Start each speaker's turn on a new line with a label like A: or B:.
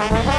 A: Bye.